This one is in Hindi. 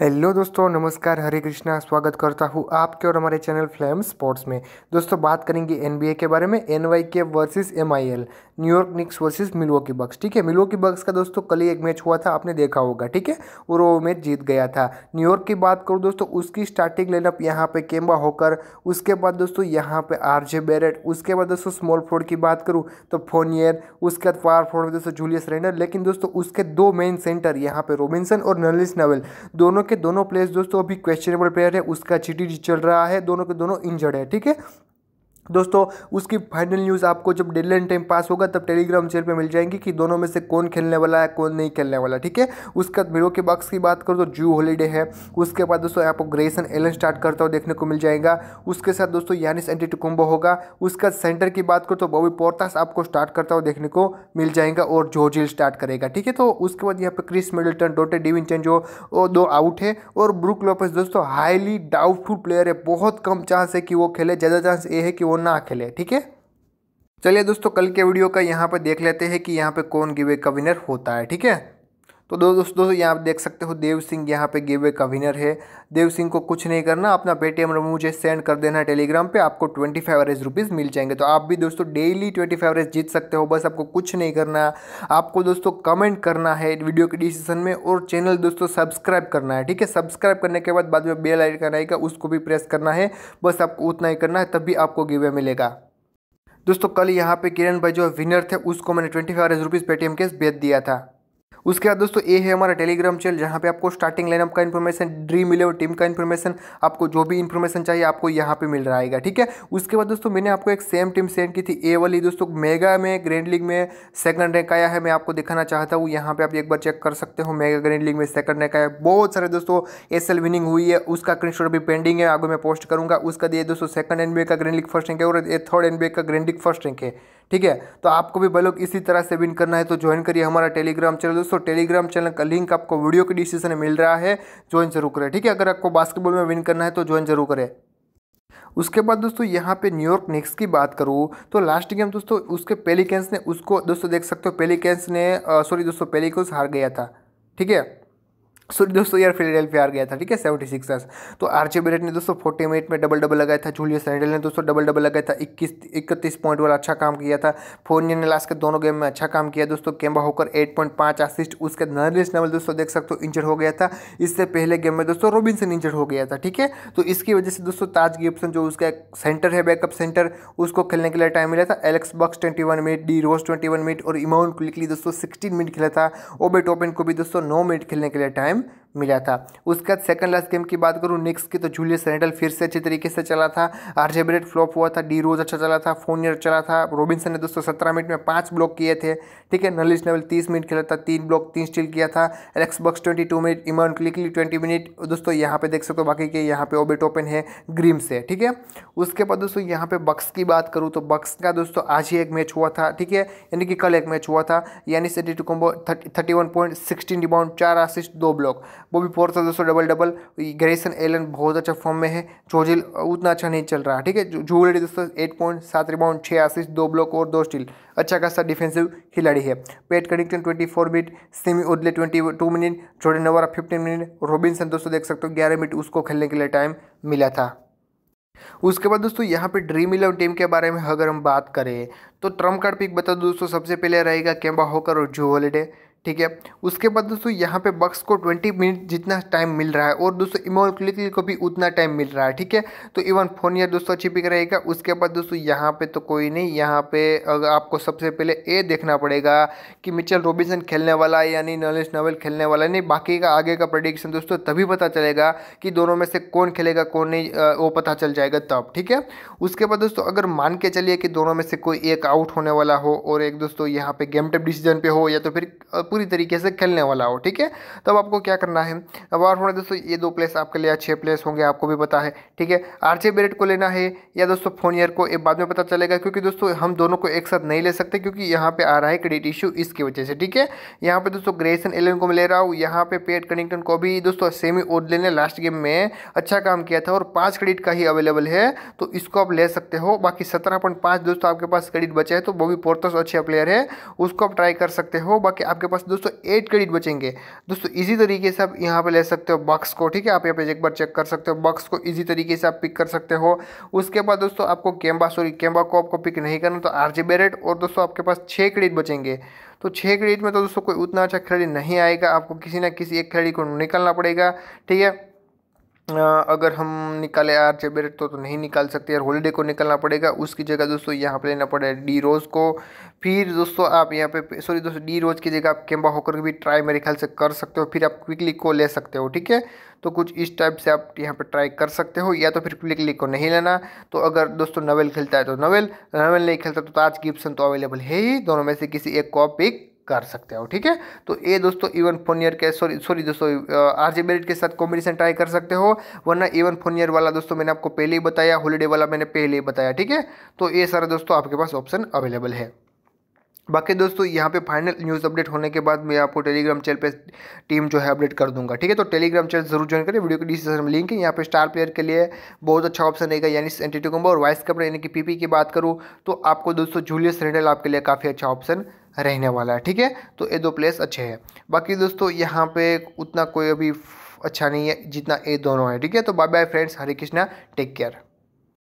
हेलो दोस्तों, नमस्कार, हरे कृष्णा, स्वागत करता हूँ आपके और हमारे चैनल फ्लेम स्पोर्ट्स में। दोस्तों, बात करेंगे एनबीए के बारे में एनवाई के versus MIL New York Knicks versus Milwaukee Bucks ठीक है? मिलवॉकी बक्स का दोस्तों, कल ही एक मैच हुआ था, आपने देखा होगा, ठीक है? और वो मैच जीत गया था। न्यूयॉर्क की बात करूँ दोस्तों, उसकी स्टार्टिंग लाइनअप यहाँ पे केम्बा होकर उसके बाद दोस्तों यहाँ पे आर जे बेरेट उसके बाद दोस्तों स्मॉल फोर्ड की बात करूँ तो फोनियर उसके बाद पावर फोर्ड में दोस्तों जूलियस रेंडर लेकिन दोस्तों उसके दो मेन सेंटर यहाँ पे रोबिन्सन और नलिस नवेल दोनों के दोनों प्लेयर्स दोस्तों अभी क्वेश्चनेबल प्लेयर है, उसका चिटी चल रहा है, दोनों के दोनों इंजर्ड है, ठीक है? दोस्तों, उसकी फाइनल न्यूज़ आपको जब डेडलाइन टाइम पास होगा, तब टेलीग्राम चैनल पे मिल जाएँगी कि दोनों में से कौन खेलने वाला है, कौन नहीं खेलने वाला, ठीक है? उसके बाद मिलो के बॉक्स की बात करो तो जू हॉलीडे है। उसके बाद दोस्तों आपको ग्रेसन एलन स्टार्ट करता हुआ देखने को मिल जाएगा। उसके साथ दोस्तों यानिस एंटीटुकुम्बो होगा। उसका सेंटर की बात करो तो बॉबी पोर्तास आपको स्टार्ट करता हुआ देखने को मिल जाएगा और जॉर्जिल स्टार्ट करेगा, ठीक है? तो उसके बाद यहाँ पर क्रिस मिडल्टन डोटे डिविन जो दो आउट है। और ब्रुक लोपस दोस्तों हाईली डाउटफुल प्लेयर है। बहुत कम चांस है कि वो खेले, ज़्यादा चांस ये है कि ना खेले, ठीक है? चलिए दोस्तों, कल के वीडियो का यहाँ पर देख लेते हैं कि यहाँ पे कौन गिवे का विनर होता है, ठीक है? तो दो दोस्तों यहाँ देख सकते हो, देव सिंह यहाँ पे गिवे का विनर है। देव सिंह को कुछ नहीं करना, अपना पेटीएम नंबर मुझे सेंड कर देना टेलीग्राम पे, आपको ट्वेंटी फाइव एवरेज रुपीज़ मिल जाएँगे। तो आप भी दोस्तों डेली ट्वेंटी फाइव एवरेज जीत सकते हो, बस आपको कुछ नहीं करना। आपको दोस्तों कमेंट करना है वीडियो के डिसीज़न में और चैनल दोस्तों सब्सक्राइब करना है, ठीक है? सब्सक्राइब करने के बाद बाद में बेल आइकन आएगा, उसको भी प्रेस करना है, बस आपको उतना ही करना है तभी आपको गिवे मिलेगा। दोस्तों, कल यहाँ पे किरण भाई जो विनर थे, उसको मैंने twenty five rupees Paytm cash भेज दिया था। उसके बाद दोस्तों, ये है हमारा टेलीग्राम चैनल जहाँ पे आपको स्टार्टिंग लाइनअप का इन्फॉर्मेशन ड्रीम इलेवन टीम का इन्फॉर्मेशन आपको जो भी इन्फॉर्मेशन चाहिए, आपको यहाँ पे मिल रहा है ठीक है? उसके बाद दोस्तों, मैंने आपको एक सेम टीम सेंड की थी ए वाली दोस्तों मेगा में ग्रैंड लीग में सेकंड रैंक आया है, मैं आपको दिखाना चाहता हूँ, यहाँ पे आप एक बार चेक कर सकते हो मेगा ग्रैंड लीग में सेकंड रैंक आया, बहुत सारे दोस्तों एसएल विनिंग हुई है, उसका स्क्रीन अभी पेंडिंग है, आगे मैं पोस्ट करूँगा, उसका दिए दोस्तों सेकंड एनबीए का ग्रैंड लीग फ़र्स्ट रैंक है और थर्ड एनबीए का ग्रैंड लीग फ़र्स्ट रैंक है। ठीक है? तो आपको भी लोग इसी तरह से विन करना है तो ज्वाइन करिए हमारा टेलीग्राम चैनल दोस्तों टेलीग्राम चैनल का लिंक आपको वीडियो के डिस्क्रिप्शन में मिल रहा है। ज्वाइन ज़रूर करें, ठीक है? अगर आपको बास्केटबॉल में विन करना है तो ज्वाइन ज़रूर करें। उसके बाद दोस्तों, यहाँ पे न्यूयॉर्क नेक्स्ट की बात करूँ तो लास्ट गेम दोस्तों, उसके पेलिकेंस ने उसको, दोस्तों देख सकते हो पेलिकेंस ने सॉरी दोस्तों पेलिकन्स हार गया था, ठीक है? सॉरी दोस्तों, यार फिलाडेल्फिया हार गया था, ठीक है? सेवेंटी सिक्सर्स तो आरचे बेरेट ने दोस्तों फोर्टी मिनट में डबल डबल लगाया था जूलियस सैंडल ने दोस्तों डबल डबल लगाया था, इक्कीस, इकतीस पॉइंट वाला अच्छा काम किया था फोर्नियन ने लास्ट के दोनों गेम में अच्छा काम किया दोस्तों कैम्बा होकर एट पॉइंट पाँच असिस्ट उसके नर्लिस लेवल दोस्तों देख सकते हो इंजर्ड हो गया था, इससे पहले गेम में दोस्तों रोबिनसन इंजर्ड हो गया था, ठीक है? तो इसकी वजह से दोस्तों ताज गिप्सन जो उसका सेंटर है बैकअप सेंटर उसको खेलने के लिए टाइम मिला था Alec Burks twenty one minute D Rose twenty one minute और इमाउंट क्लिकली दोस्तों सिक्सटीन मिनट खेला था ओबे टोपन को भी दोस्तों नौ मिनट खेलने के लिए टाइम them मिला था। उसके बाद सेकंड लास्ट गेम की बात करूँ नेक्स्ट की तो जूलियस रेंडल फिर से अच्छी तरीके से चला था। आरजे ब्रेड फ्लॉप हुआ था डी रोज अच्छा चला था फोनियर चला था। रोबिन्सन ने दोस्तों सत्रह मिनट में पाँच ब्लॉक किए थे। ठीक है नलिश लेवल तीस मिनट खेला था, तीन ब्लॉक तीन स्टील किया था। Alec Burks twenty two minute Immanuel Quickley twenty minute दोस्तों, यहाँ पे देख सकते हो बाकी के, यहाँ पे ओबेट ओपन है ग्रीम से, ठीक है? उसके बाद दोस्तों, यहाँ पे बक्स की बात करूँ तो बक्स का दोस्तों आज ही एक मैच हुआ था, ठीक है? यानी कि कल एक मैच हुआ था। यानी सेटी two combo thirty one point sixteen rebound चार आसिस्ट दो ब्लॉक वो भी फोर था दोस्तों डबल डबल ग्रेसन एलन बहुत अच्छा फॉर्म में है। जोजिल उतना अच्छा नहीं चल रहा, ठीक है? जूलरी दोस्तों एट पॉइंट सात रिबाउंड छः आसिस्ट दो ब्लॉक और दो स्टील अच्छा खासा डिफेंसिव खिलाड़ी है। Pat Connaughton twenty four minute Semi Ojeleye twenty two minute Jordan Nwora fifteen minute Robinson दोस्तों देख सकते हो, ग्यारह मिनट उसको खेलने के लिए टाइम मिला था। उसके बाद दोस्तों यहाँ पे ड्रीम इलेवन टीम के बारे में अगर हम बात करें तो ट्रंप कार्ड पिक बता दो दोस्तों, सबसे पहले रहेगा कैम्बा होकर और जो हॉलीडे ठीक है? उसके बाद दोस्तों यहाँ पे बक्स को 20 मिनट जितना टाइम मिल रहा है, और दोस्तों इमोल क्लिकली को भी उतना टाइम मिल रहा है, ठीक है? तो इवन फ़ोन या दोस्तों अच्छी पिक रहेगा। उसके बाद दोस्तों यहाँ पे तो कोई नहीं, यहाँ पे अगर आपको सबसे पहले ये देखना पड़ेगा कि मिचल रोबिन्सन खेलने वाला है यानी नॉलेज नॉवल खेलने वाला नहीं, बाकी का आगे का प्रडिक्शन दोस्तों तभी पता चलेगा कि दोनों में से कौन खेलेगा, कौन नहीं वो पता चल जाएगा तब, ठीक है? उसके बाद दोस्तों अगर मान के चलिए कि दोनों में से कोई एक आउट होने वाला हो, और एक दोस्तों यहाँ पे गेम टेप डिसीज़न पे हो, या तो फिर पूरी तरीके से खेलने वाला हो, ठीक है? तब आपको क्या करना है? अब और थोड़ा दोस्तों ये दो प्लेस आपके लिए अच्छे प्लेस होंगे, आपको भी पता है, ठीक है? आरचे बेरेट को लेना है, या दोस्तों फोनियर को, ये बाद में पता चलेगा, क्योंकि दोस्तों हम दोनों को एक साथ नहीं ले सकते, क्योंकि यहाँ पे आ रहा है क्रेडिट इशू इसकी वजह से, ठीक है? यहाँ पे दोस्तों ग्रेसन एलन को मैं ले रहा हूँ, यहाँ पे पेट कनिंगटन को भी दोस्तों सेमी ओडले ने लास्ट गेम में अच्छा काम किया था, और पाँच क्रेडिट का ही अवेलेबल है तो इसको आप ले सकते हो, बाकी सत्रह पॉइंट पाँच दोस्तों आपके पास क्रेडिट बचे हैं तो वो भी पोर्टस अच्छा प्लेयर है, उसको आप ट्राई कर सकते हो, बाकी आपके पास पास दोस्तों एट क्रेडिट बचेंगे। दोस्तों इजी तरीके से आप यहाँ पे ले सकते हो बक्स को, ठीक है? आप यहाँ पे एक बार चेक कर सकते हो बक्स को इजी तरीके से आप पिक कर सकते हो। उसके बाद दोस्तों, आपको कैम्बा सॉरी कैम्बा को आपको पिक नहीं करना तो आर जी बेरेट और दोस्तों, आपके पास छः क्रेडिट बचेंगे। तो छः क्रेडिट में तो दोस्तों, कोई उतना अच्छा खिलाड़ी नहीं आएगा। आपको किसी ना किसी एक खिलाड़ी को निकलना पड़ेगा, ठीक है? अगर हम निकाले आर चेबेरेट तो, तो नहीं निकाल सकते यार हॉलीडे को निकलना पड़ेगा। उसकी जगह दोस्तों यहाँ पे लेना पड़ेगा डी रोज़ को। फिर दोस्तों आप यहाँ पे सॉरी दोस्तों डी रोज़ की जगह आप कैम्बा होकर भी ट्राई मेरे ख्याल से कर सकते हो। फिर आप क्विकली को ले सकते हो ठीक है? तो कुछ इस टाइप से आप यहाँ पे ट्राई कर सकते हो या तो फिर क्विकली को नहीं लेना। तो अगर दोस्तों नवेल खेलता है तो नवेल नवेल नहीं खेलता तो ताज गिप्सन तो अवेलेबल है ही। दोनों में से किसी एक को आप पिक कर सकते हो, ठीक है? तो ये दोस्तों, इवन फोनियर के सॉरी सॉरी दोस्तों आर जे मेरिट के साथ कॉम्बिनेशन ट्राई कर सकते हो, वरना इवन फोनियर वाला दोस्तों मैंने आपको पहले ही बताया हॉलीडे वाला मैंने पहले ही बताया, ठीक है? तो ये सारा दोस्तों आपके पास ऑप्शन अवेलेबल है। बाकी दोस्तों, यहाँ पे फाइनल न्यूज़ अपडेट होने के बाद मैं आपको टेलीग्राम चैनल पे टीम जो है अपडेट कर दूँगा, ठीक है? तो टेलीग्राम चैनल ज़रूर ज्वाइन करें वीडियो के डिस्क्रिप्शन में लिंक है, यहाँ पे स्टार प्लेयर के लिए बहुत अच्छा ऑप्शन रहेगा, यानी एंटी और वाइस कपड़े यानी कि पीपी की बात करूँ तो आपको दोस्तों जूलियस रेडल आपके लिए काफ़ी अच्छा ऑप्शन रहने वाला है, ठीक है? तो ये दो प्लेस अच्छे हैं। बाकी दोस्तों, यहाँ पे उतना कोई अभी अच्छा नहीं है जितना ये दोनों है, ठीक है? तो bye bye friends Hare Krishna take care